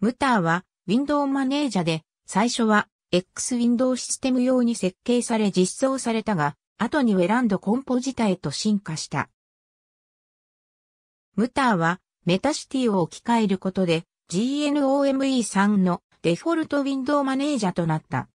ムターは、ウィンドウマネージャで、最初は、X ウィンドウシステム用に設計され実装されたが、後にウェランドコンポジタへと進化した。ムターは、メタシティを置き換えることで、GNOME3 のデフォルトウィンドウマネージャーとなった。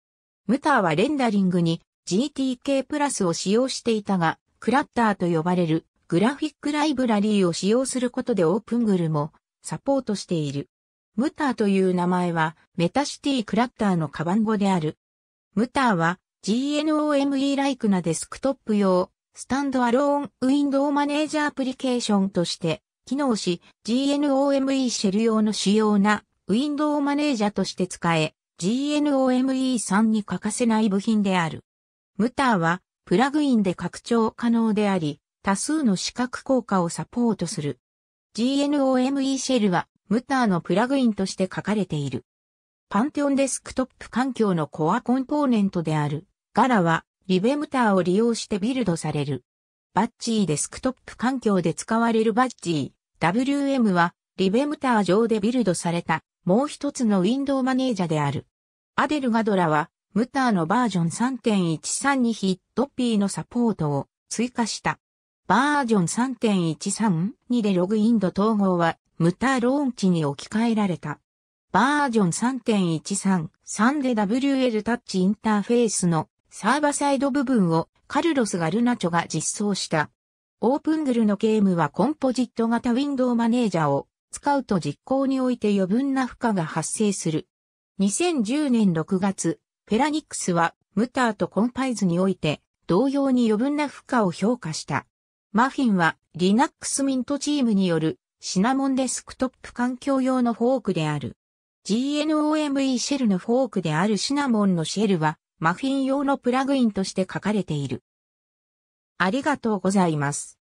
ムターはレンダリングに GTK プラスを使用していたが、クラッターと呼ばれるグラフィックライブラリーを使用することでオープングルもサポートしている。ムターという名前はメタシティクラッターのカバン語である。ムターは GNOME ライクなデスクトップ用スタンドアローンウィンドウマネージャーアプリケーションとして機能し GNOME シェル用の主要なウィンドウマネージャーとして使え GNOME3 に欠かせない部品である。ムターはプラグインで拡張可能であり多数の視覚効果をサポートする。GNOME シェルはムターのプラグインとして書かれている。パンテオンデスクトップ環境のコアコンポーネントであるガラはリベムターを利用してビルドされる。バッチーデスクトップ環境で使われるバッチー WM はリベムター上でビルドされたもう一つのウィンドウマネージャである。アデルガドラはムターのバージョン3.13にヒットピーのサポートを追加した。バージョン3.13にでログインド統合はムターローンチに置き換えられた。バージョン3.13、3で WL タッチインターフェースのサーバサイド部分をカルロス・ガルナチョが実装した。オープングルのゲームはコンポジット型ウィンドウマネージャーを使うと実行において余分な負荷が発生する。2010年6月、フェラニックスはムターとコンパイズにおいて同様に余分な負荷を評価した。マフィンは Linux Mint チームによるシナモンデスクトップ環境用のフォークである。GNOME シェルのフォークであるシナモンのシェルは、マフィン用のプラグインとして書かれている。ありがとうございます。